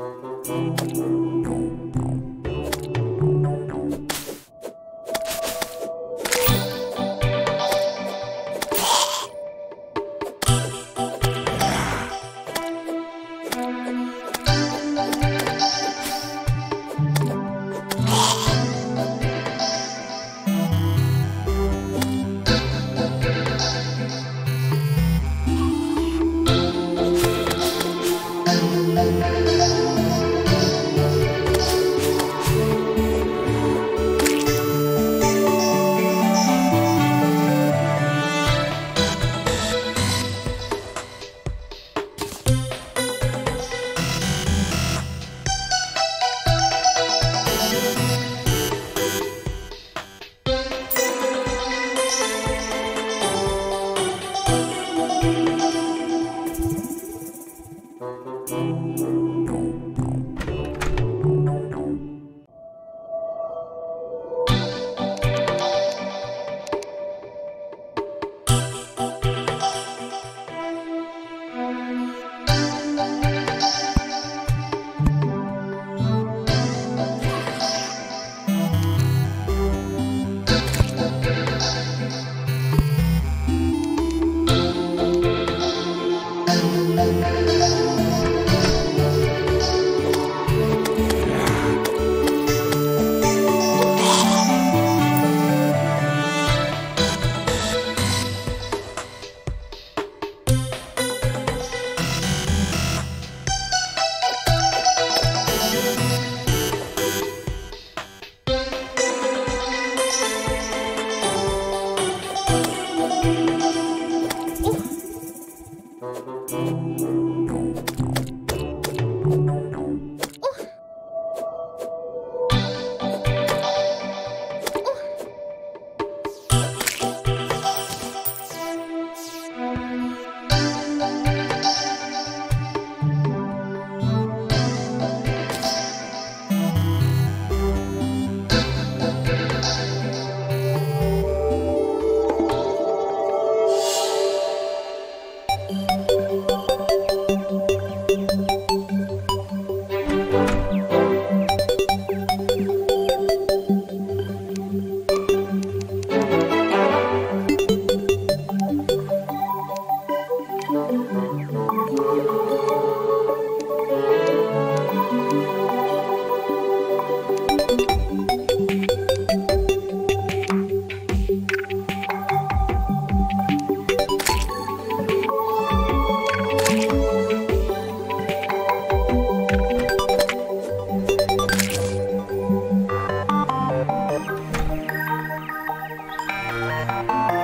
Thank Bye.